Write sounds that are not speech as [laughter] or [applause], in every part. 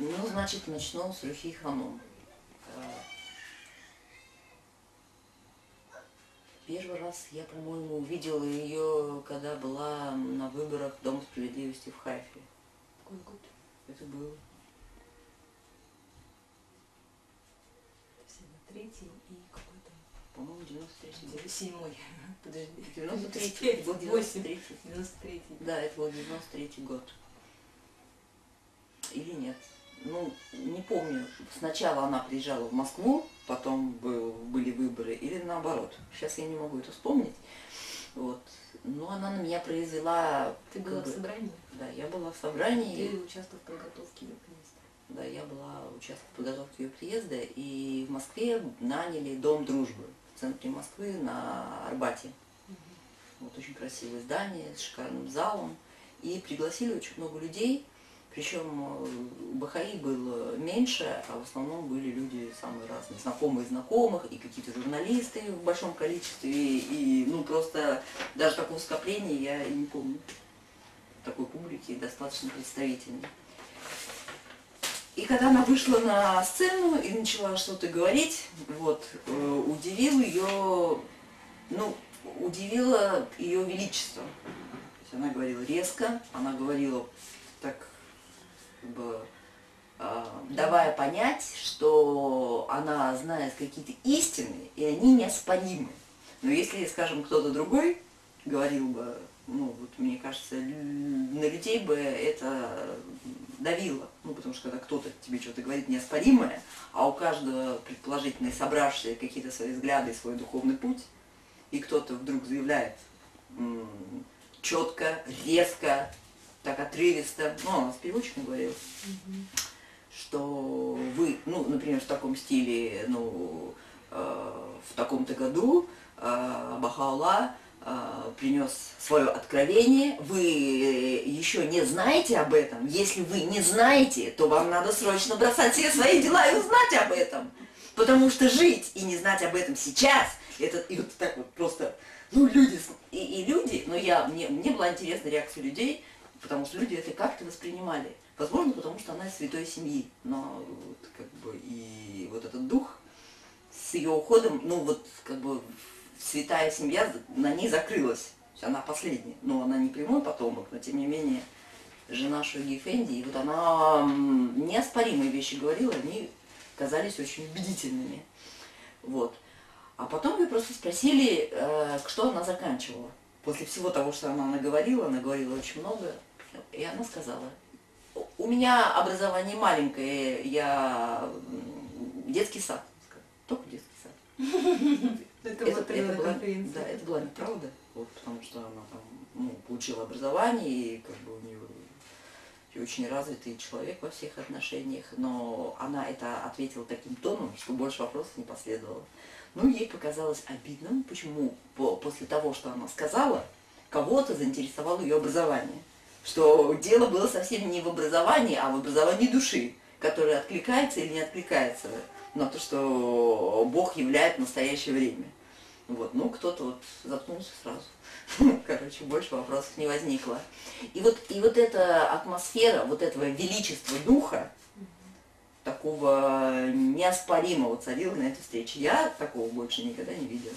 Ну, значит, начну с Рухи Ханум. Э, Первый раз я, по-моему, увидела ее, когда была на выборах в Дом справедливости в Хайфе. Какой год? Это было. 73 и какой там? По-моему, 93 год. Седьмой. [laughs] Подожди. 93 был 93 93 Да, это был 93 год. Или нет? Ну, не помню. Сначала она приезжала в Москву, потом был- были выборы, или наоборот. Сейчас я не могу это вспомнить. Вот. Но она на меня произвела... Ты была в бы- собрании? Да, я была в собрании. Ты участвовал в подготовке ее. Да, я была участвовала в подготовке ее приезда, и в Москве наняли Дом дружбы в центре Москвы на Арбате. Вот очень красивое здание с шикарным залом. И пригласили очень много людей. Причем э, БХИ было меньше, а в основном были люди самые разные, знакомые знакомых, и какие-то журналисты в большом количестве, и, ну просто даже такого скопления я и не помню. Такой публики достаточно представительной. И когда она вышла на сцену и начала что-то говорить, вот, э, удивил ее, ну, удивило ее величество. То есть она говорила резко, она говорила так, как бы, э, давая понять, что она знает какие-то истины, и они неоспоримы. Но если, скажем, кто-то другой говорил бы, ну, вот мне кажется, на людей бы это давило. Ну, потому что когда кто-то тебе что-то говорит неоспоримое, а у каждого, предположительно, собравшие какие-то свои взгляды и свой духовный путь, и кто-то вдруг заявляет четко, резко, так отрывисто, ну, она с переводчиком говорила, что вы, ну, например, в таком стиле, ну, э, в таком-то году э, Бахаула принес свое откровение, вы еще не знаете об этом. Если вы не знаете, то вам надо срочно бросать все свои дела и узнать об этом. Потому что жить и не знать об этом сейчас, это и вот так вот просто, ну, люди, и, и люди, но я, мне, мне была интересна реакция людей, потому что люди это как-то воспринимали. Возможно, потому что она из святой семьи, но вот, как бы и вот этот дух с ее уходом, ну вот как бы святая семья на ней закрылась. Она последняя. Ну, она не прямой потомок, но тем не менее жена Шоги Фенди. И вот она неоспоримые вещи говорила, они казались очень убедительными. Вот. А потом ее просто спросили, э, что она заканчивала. После всего того, что она наговорила, она говорила очень много, и она сказала, «У- меня образование маленькое, я детский сад. Только детский сад. Это, Это, смотрела это была, да, это была неправда, вот, потому что она там ну, получила образование, и как бы у нее очень развитый человек во всех отношениях, но она это ответила таким тоном, что больше вопросов не последовало. Ну, ей показалось обидным, почему по- после того, что она сказала, кого-то заинтересовало ее образование. Что дело было совсем не в образовании, а в образовании души, которое откликается или не откликается на то, что Бог являет настоящее время. Вот, ну, кто-то вот заткнулся сразу. [laughs] Короче, больше вопросов не возникло. И вот, и вот эта атмосфера, вот этого величества духа, такого неоспоримого царила на этой встрече. Я такого больше никогда не видела.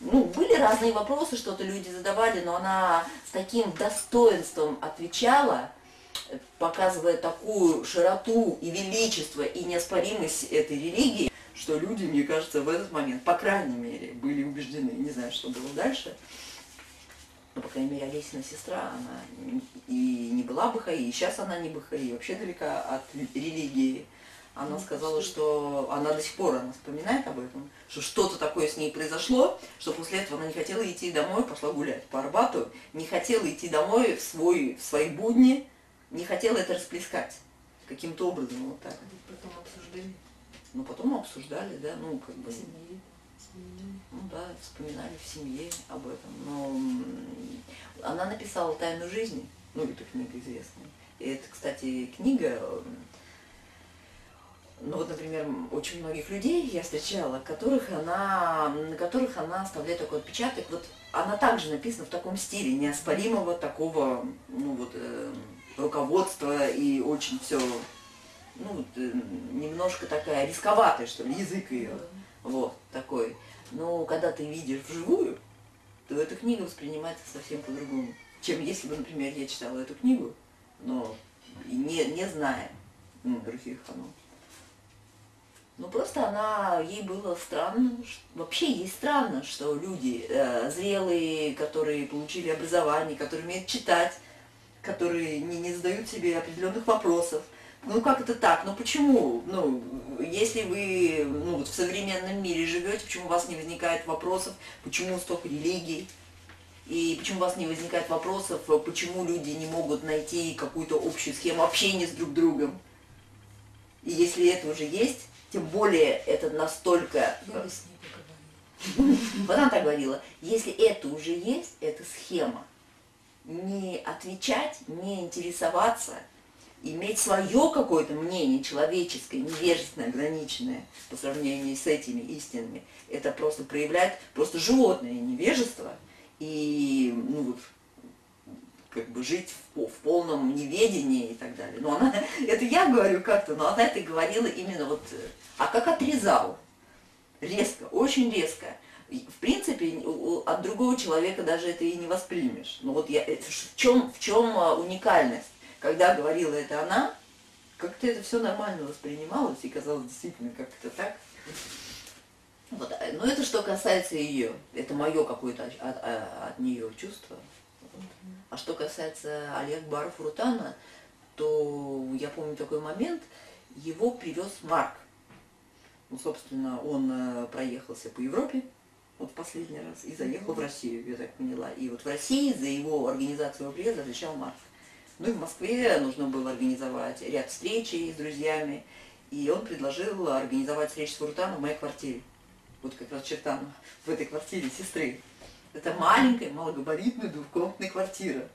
Ну, были разные вопросы, что-то люди задавали, но она с таким достоинством отвечала, показывая такую широту и величество и неоспоримость этой религии, что люди, мне кажется, в этот момент, по крайней мере, были убеждены. Не знаю, что было дальше. Но, по крайней мере, Олесина сестра, она и не была Бахаи, и сейчас она не Бахаи, вообще далека от религии. Она сказала, что она до сих пор она вспоминает об этом, что что-то такое с ней произошло, что после этого она не хотела идти домой, пошла гулять по Арбату, не хотела идти домой в, свой, в свои будни, не хотела это расплескать каким-то образом вот так. Потом обсуждали Ну, потом обсуждали, да, ну, как бы... в семье. Ну да, вспоминали в семье об этом. Но она написала «Тайну жизни», ну, эта книга известная. И это, кстати, книга, Ну вот, например, очень многих людей я встречала, которых она, на которых она оставляет такой отпечаток. Вот она также написана в таком стиле, неоспоримого такого, ну вот, э, руководства и очень все, ну э, немножко такая рисковатая, что ли, язык ее, вот, такой. Но когда ты видишь вживую, то эта книга воспринимается совсем по-другому, чем если бы, например, я читала эту книгу, но не, не зная м, других ханов. Ну просто она, ей было странно, вообще ей странно, что люди э, зрелые, которые получили образование, которые умеют читать, которые не, не задают себе определенных вопросов. Ну как это так? Ну почему? Ну, если вы ну, вот в современном мире живете, почему у вас не возникает вопросов, почему столько религий? И почему у вас не возникает вопросов, э, почему люди не могут найти какую-то общую схему общения с друг другом? И если это уже есть, тем более это настолько... Я бы с ней поговорила. [laughs] Вот она так говорила, если это уже есть, это схема. Не отвечать, не интересоваться, иметь свое какое-то мнение человеческое, невежественное, ограниченное по сравнению с этими истинами, это просто проявляет просто животное невежество и ну, вот, как бы жить в, в полном неведении и так далее. Но она, [laughs] это я говорю как-то, но она это говорила именно вот, э, а как отрезала резко, очень резко. В принципе, от другого человека даже это и не воспримешь. Но вот я, в чем, в чем а, уникальность? Когда говорила это она, как-то это все нормально воспринималось и казалось действительно как-то так. Вот, а, но это что касается ее, это мое какое-то от, от- от нее чувство. А что касается Олег Баров Рутана, то я помню такой момент, его привез Марк. Ну, собственно, он э, проехался по Европе, вот последний раз, и заехал в Россию, я так поняла. И вот в России за его организацию его приезда отвечал Марк. Ну и в Москве нужно было организовать ряд встреч с друзьями, и он предложил организовать встречу с Рутаном в моей квартире. Вот как раз Чертанов, в этой квартире сестры. Это маленькая, малогабаритная двухкомнатная квартира.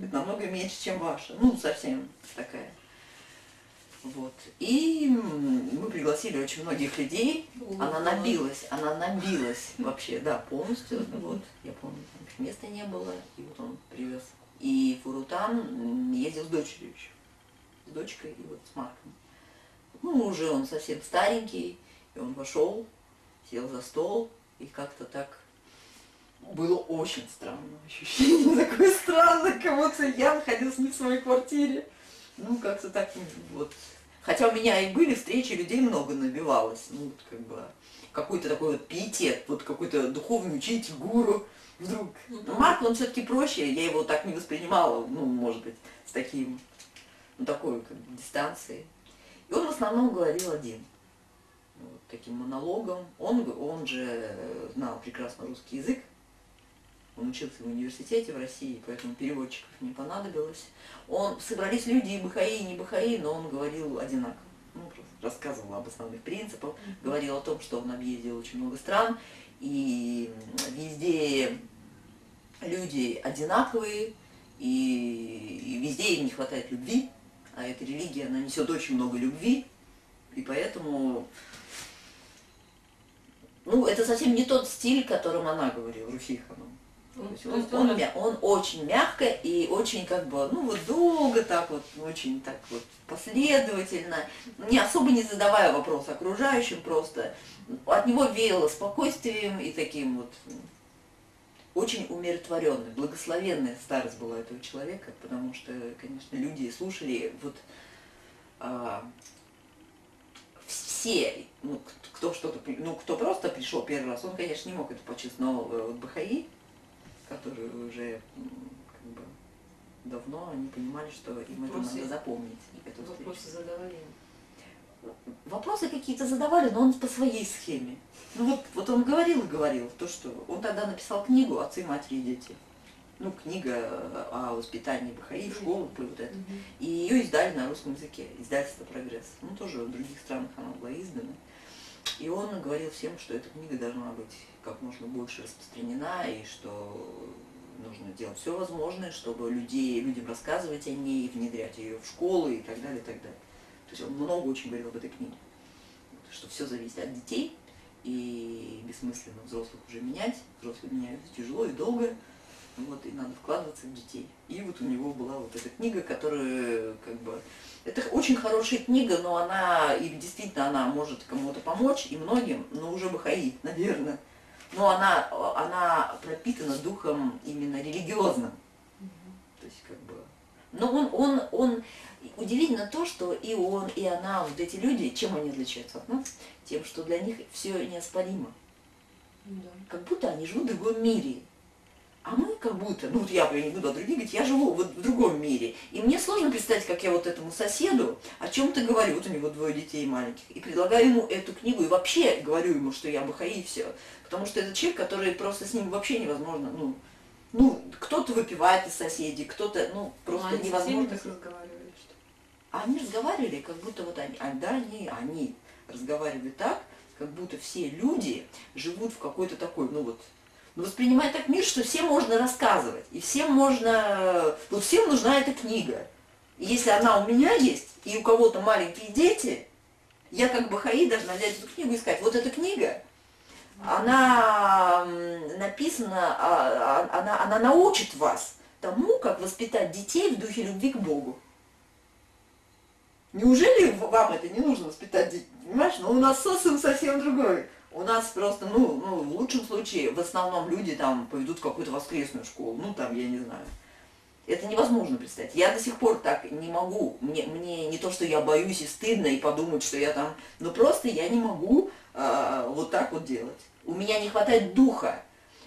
Это намного меньше, чем ваша. Ну, совсем такая. Вот. И мы пригласили очень многих людей. Она набилась, она набилась вообще, да, полностью. Вот, я помню, там места не было, и вот он привез. И Фурутан ездил с дочерью еще. С дочкой и вот с Марком. Ну, уже он совсем старенький, и он вошел, сел за стол, и как-то так было очень странное ощущение, [laughs] такое странное, как будто я находилась не в своей квартире. Ну, как-то так, вот. Хотя у меня и были встречи, людей много набивалось. Ну, вот как бы какой-то такой вот пиетет, вот какой-то духовный учитель, гуру. Вдруг. Но Марк, он все-таки проще, я его так не воспринимала, ну, может быть, с таким, ну, такой как бы, дистанцией. И он в основном говорил один. Вот таким монологом. Он, он же знал прекрасно русский язык, он учился в университете в России, поэтому переводчиков не понадобилось. Он, собрались люди и бахаи, и не бахаи, но он говорил одинаково. Ну, рассказывал об основных принципах, говорил о том, что он объездил очень много стран, и везде люди одинаковые, и, и везде им не хватает любви, а эта религия, она несет очень много любви, и поэтому ну, это совсем не тот стиль, которым она говорила, Рухихану. То Он- он, он очень мягко и очень как бы, ну вот долго так вот, очень так вот последовательно, не особо не задавая вопрос окружающим просто. От него веяло спокойствием и таким вот очень умиротворенной, благословенная старость была этого человека, потому что, конечно, люди слушали вот а, все, ну, кто что-то, ну, кто просто пришел первый раз, он, конечно, не мог это почувствовать, но э, вот Бахаи, которые уже как бы давно они понимали, что им это Вопросы- надо запомнить. Эту встречу. Вопросы задавали ему. Вопросы какие-то задавали, но он по своей схеме. Ну вот, вот он говорил и говорил, то, что он тогда написал книгу «Отцы, матери и дети». Ну, книга о воспитании Бахаи, школы, вот это. И ее издали на русском языке, издательство «Прогресс». Ну, тоже в других странах она была издана. И он говорил всем, что эта книга должна быть как можно больше распространена, и что нужно делать все возможное, чтобы людей, людям рассказывать о ней, внедрять ее в школы и так далее, и так далее. То есть он много очень говорил об этой книге. что все зависит от детей, и бессмысленно взрослых уже менять, взрослые меняются тяжело и долго, вот, и надо вкладываться в детей. И вот у него была вот эта книга, которая как бы... Это очень хорошая книга, но она, и действительно она может кому-то помочь, и многим, но уже Бахаи, наверное. Но она, она пропитана духом именно религиозным. То есть как бы... Но он, он, он... Удивительно то, что и он, и она, вот эти люди, чем они отличаются от нас? Тем, что для них все неоспоримо. Ну да. Как будто они живут в другом мире. А мы как будто, ну вот я, я не буду о других говорить, я живу вот в другом мире. И мне сложно представить, как я вот этому соседу о чем-то говорю, вот у него двое детей маленьких, и предлагаю ему эту книгу, и вообще говорю ему, что я Бахаи, и все. Потому что это человек, который просто с ним вообще невозможно, ну, ну, кто-то выпивает из соседей, кто-то, ну, просто Ну, они невозможно. так разговаривали, что А они разговаривали, как будто вот они, а, да, они, они разговаривали так, как будто все люди живут в какой-то такой, ну вот, ну, воспринимают так мир, что всем можно рассказывать, и всем можно, вот всем нужна эта книга. И если она у меня есть, и у кого-то маленькие дети, я как бы хаи должна взять эту книгу и сказать, вот эта книга, она написана, а, а, она, она научит вас тому, как воспитать детей в духе любви к Богу. Неужели вам это не нужно воспитать детей? Понимаешь, ну у нас социум совсем другой. У нас просто, ну, ну, в лучшем случае, в основном люди там поведут какую-то воскресную школу, ну там, я не знаю. Это невозможно представить. Я до сих пор так не могу. Мне, мне не то, что я боюсь и стыдно, и подумать, что я там... Но просто я не могу а, вот так вот делать. У меня не хватает духа.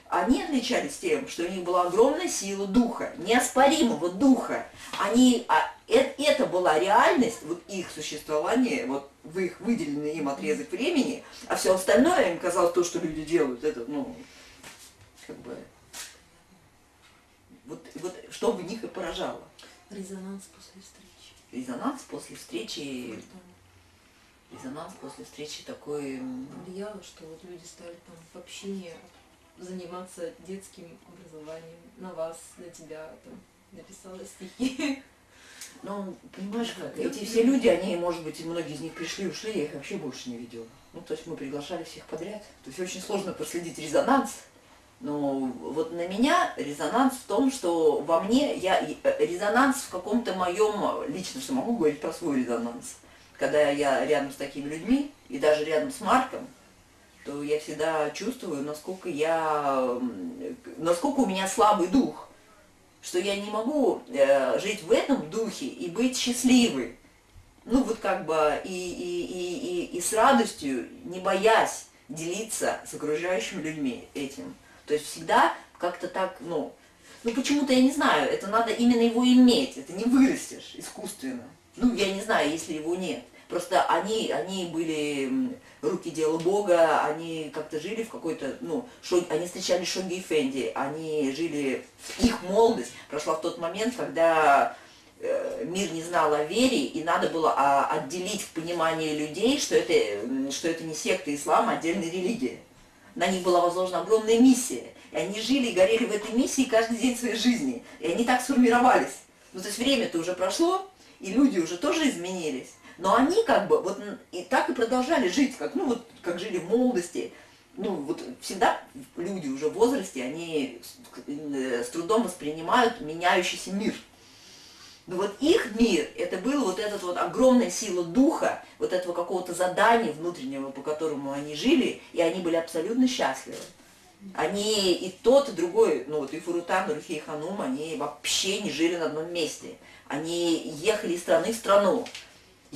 Они отличались тем, что у них была огромная сила духа, неоспоримого духа. Они, а, э- это была реальность, вот их существование, вот в их выделенный им отрезок времени, а все остальное им казалось то, что люди делают, это, ну, как бы, вот, вот что в них и поражало. резонанс после встречи. Резонанс после встречи, резонанс после встречи такой, м, повлияло, что вот люди стали там в общине заниматься детским образованием на вас, на тебя, там, написала стихи. Ну, понимаешь как, Я эти все люди, они, может быть, и многие из них пришли, ушли, я их вообще больше не видела. Ну, то есть мы приглашали всех подряд. То есть очень сложно проследить резонанс. Но вот на меня резонанс в том, что во мне, я, э, резонанс в каком-то моем, лично, что могу говорить про свой резонанс. Когда я рядом с такими людьми, и даже рядом с Марком, то я всегда чувствую, насколько я, насколько у меня слабый дух что я не могу э, жить в этом духе и быть счастливой. Ну вот как бы и, и, и, и, и с радостью, не боясь делиться с окружающими людьми этим. То есть всегда как-то так, ну, ну почему-то я не знаю, это надо именно его иметь, это не вырастешь искусственно. Ну, я не знаю, если его нет. Просто они, они были руки дела Бога, они как-то жили в какой-то, ну, шо- они встречали Шоги и Фенди, они жили, их молодость прошла в тот момент, когда э, мир не знал о вере, и надо было а, отделить в понимании людей, что это, что это не секта ислама, а отдельная религия. На них была возложена огромная миссия. И они жили и горели в этой миссии каждый день своей жизни. И они так сформировались. Ну, то есть время-то уже прошло, и люди уже тоже изменились. Но они как бы вот и так и продолжали жить, как, ну, вот, как жили в молодости. Ну, вот всегда люди уже в возрасте, они с, э, трудом воспринимают меняющийся мир. Но вот их мир, это была вот эта вот огромная сила духа, вот этого какого-то задания внутреннего, по которому они жили, и они были абсолютно счастливы. Они и тот, и другой, ну вот и Фурутан, и Рухи и Ханум, они вообще не жили на одном месте. Они ехали из страны в страну.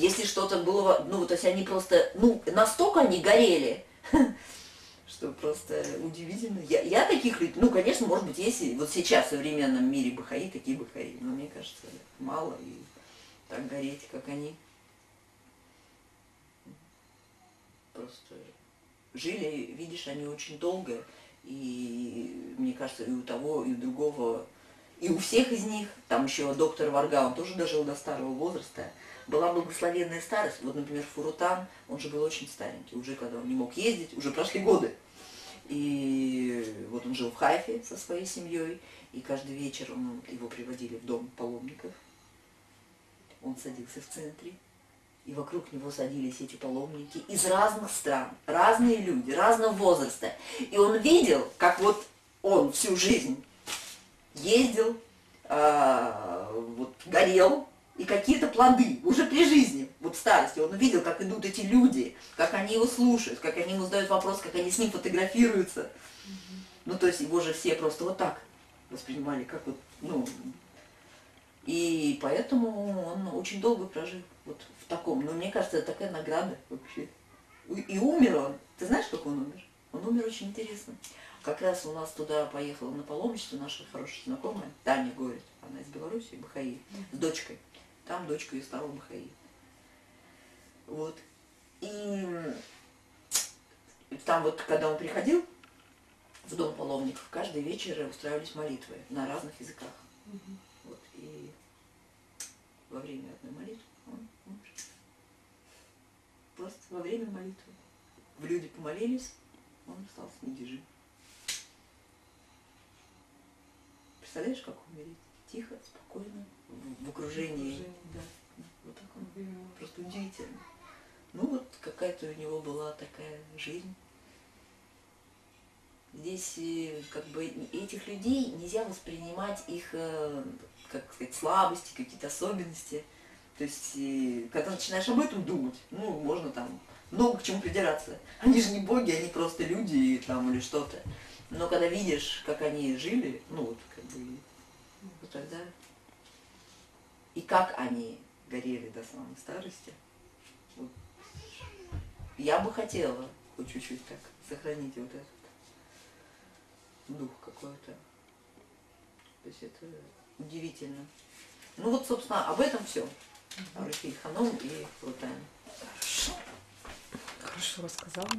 Если что-то было, ну, то есть они просто, ну, настолько они горели, [laughs] что просто удивительно. Я, я таких людей, ну, конечно, может быть, есть вот сейчас в современном мире бахаи, такие бахаи, но мне кажется, мало и так гореть, как они. Просто жили, видишь, они очень долго, и мне кажется, и у того, и у другого, и у всех из них, там еще доктор Варга, он тоже дожил до старого возраста, была благословенная старость. Вот, например, Фурутан, он же был очень старенький, уже когда он не мог ездить, уже прошли годы. И вот он жил в Хайфе со своей семьей, и каждый вечер он, его приводили в дом паломников. Он садился в центре, И вокруг него садились эти паломники из разных стран, разные люди, разного возраста. И он видел, как вот он всю жизнь ездил, а, вот, горел, и какие-то плоды уже при жизни, вот в старости, он увидел, как идут эти люди, как они его слушают, как они ему задают вопрос, как они с ним фотографируются. Ну, то есть его же все просто вот так воспринимали, как вот, ну, и поэтому он очень долго прожил вот в таком. Но мне кажется, это такая награда вообще. И умер он. Ты знаешь, как он умер? Он умер очень интересно. Как раз у нас туда поехала на паломничество наша хорошая знакомая, Таня говорит, она из Беларуси, Бахаи, с дочкой. Там дочка ее стала Бахаи. Вот. И там вот, когда он приходил в дом паломников, каждый вечер устраивались молитвы на разных языках. Вот, и во время одной молитвы он умер. Просто во время молитвы. В люди помолились, он остался недвижим. Представляешь, как умереть? Тихо, спокойно, в, в окружении. Окружение. Да, вот так он. Любимого. Просто удивительно. Ну вот какая-то у него была такая жизнь. Здесь э, как бы этих людей нельзя воспринимать их, э, как сказать, слабости, какие-то особенности. То есть, э, когда начинаешь об этом думать, ну, можно там много к чему придираться. Они же не боги, они просто люди там или что-то. Но когда видишь, как они жили, ну вот тогда... И как они горели до самой старости, вот. я бы хотела хоть чуть-чуть так сохранить вот этот дух какой-то. То есть это удивительно. Ну вот, собственно, об этом все. О Руфи Ханом и Рутане. Хорошо рассказала.